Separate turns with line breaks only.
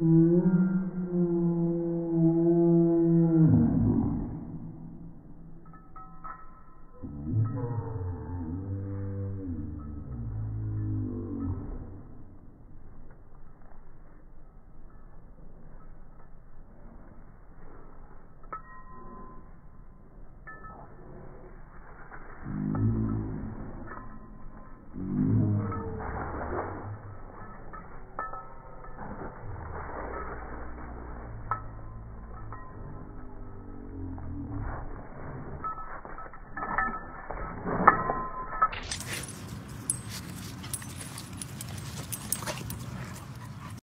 Mm-hmm.